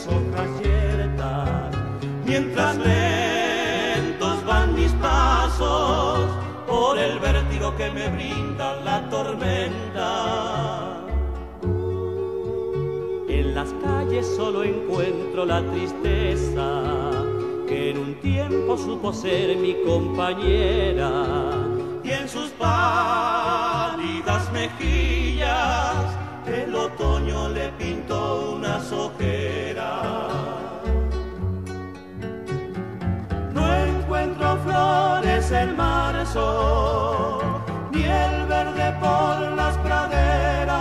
las hojas mientras lentos van mis pasos por el vértigo que me brinda la tormenta. En las calles solo encuentro la tristeza que en un tiempo supo ser mi compañera y en sus pálidas mejillas en marzo, ni el verde por las praderas,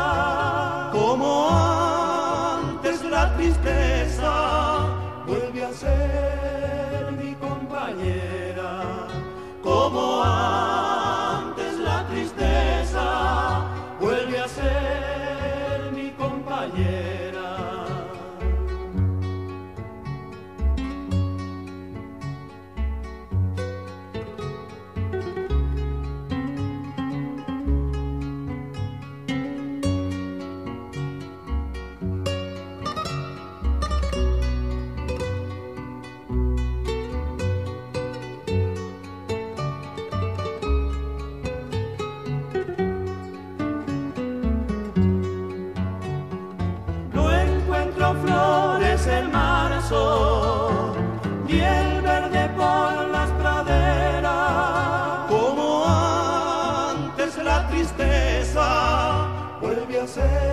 como antes la tristeza vuelve a ser vuelve a ser